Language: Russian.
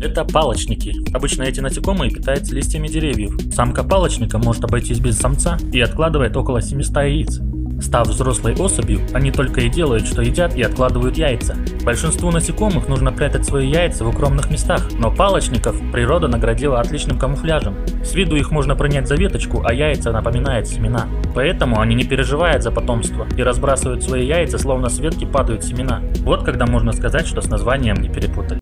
Это палочники. Обычно эти насекомые питаются листьями деревьев. Самка палочника может обойтись без самца и откладывает около 700 яиц. Став взрослой особью, они только и делают, что едят и откладывают яйца. Большинству насекомых нужно прятать свои яйца в укромных местах, но палочников природа наградила отличным камуфляжем. С виду их можно принять за веточку, а яйца напоминают семена. Поэтому они не переживают за потомство и разбрасывают свои яйца, словно с ветки падают семена. Вот когда можно сказать, что с названием не перепутали.